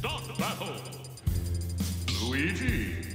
Start battle! Luigi!